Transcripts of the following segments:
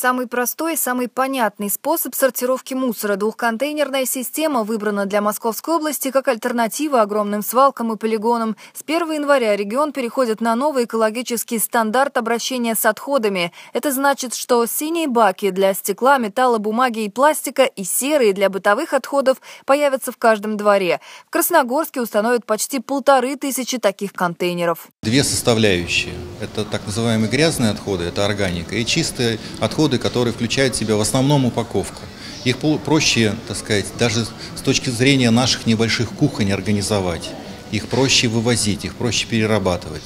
Самый простой и самый понятный способ сортировки мусора. Двухконтейнерная система выбрана для Московской области как альтернатива огромным свалкам и полигонам. С 1 января регион переходит на новый экологический стандарт обращения с отходами. Это значит, что синие баки для стекла, металла, бумаги и пластика и серые для бытовых отходов появятся в каждом дворе. В Красногорске установят почти полторы тысячи таких контейнеров. Две составляющие. Это так называемые грязные отходы, это органика, и чистые отходы отходы, которые включают в себя в основном упаковку. Их проще, так сказать, даже с точки зрения наших небольших кухонь организовать. Их проще вывозить, их проще перерабатывать.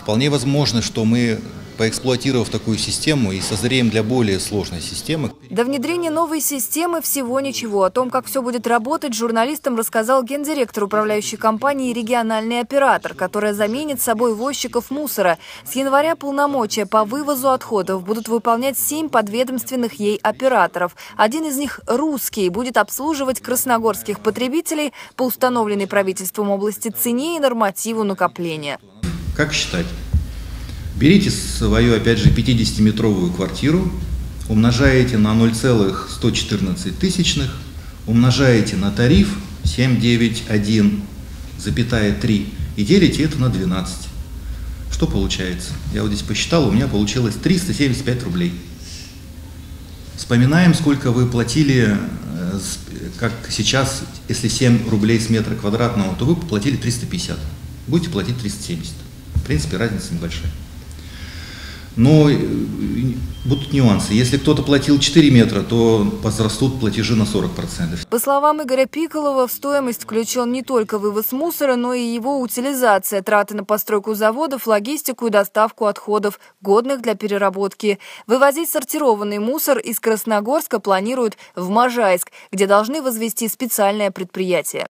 Вполне возможно, что мы поэксплуатировав такую систему и созреем для более сложной системы. До внедрения новой системы всего ничего. О том, как все будет работать, журналистам рассказал гендиректор управляющей компании «Региональный оператор», которая заменит собой возчиков мусора. С января полномочия по вывозу отходов будут выполнять семь подведомственных ей операторов. Один из них, русский, будет обслуживать красногорских потребителей по установленной правительством области цене и нормативу накопления. Как считать? Берите свою, опять же, 50-метровую квартиру, умножаете на 0,114 тысячных, умножаете на тариф 791,3 и делите это на 12. Что получается? Я вот здесь посчитал, у меня получилось 375 рублей. Вспоминаем, сколько вы платили, э, как сейчас, если 7 рублей с метра квадратного, то вы платили 350. Будете платить 370. В принципе, разница небольшая. Но э, будут нюансы. Если кто-то платил 4 метра, то возрастут платежи на 40%. По словам Игоря Пиколова, в стоимость включен не только вывоз мусора, но и его утилизация, траты на постройку заводов, логистику и доставку отходов, годных для переработки. Вывозить сортированный мусор из Красногорска планируют в Можайск, где должны возвести специальное предприятие.